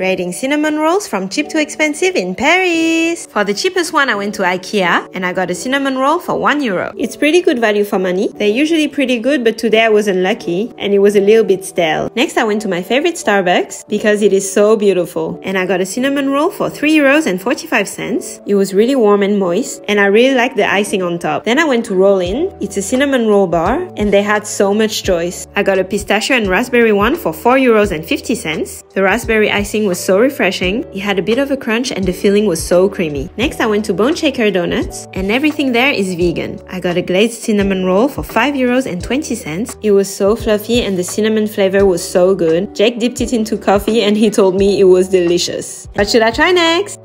Rating cinnamon rolls from cheap to expensive in Paris. For the cheapest one, I went to IKEA and I got a cinnamon roll for 1 euro. It's pretty good value for money. They're usually pretty good, but today I was unlucky and it was a little bit stale. Next, I went to my favorite Starbucks because it is so beautiful. And I got a cinnamon roll for 3 euros and 45 cents. It was really warm and moist and I really liked the icing on top. Then I went to Roll In. It's a cinnamon roll bar and they had so much choice. I got a pistachio and raspberry one for 4 euros and 50 cents. The raspberry icing was so refreshing. It had a bit of a crunch and the filling was so creamy. Next, I went to Bone Shaker Donuts and everything there is vegan. I got a glazed cinnamon roll for 5 euros and 20 cents. It was so fluffy and the cinnamon flavor was so good. Jake dipped it into coffee and he told me it was delicious. What should I try next?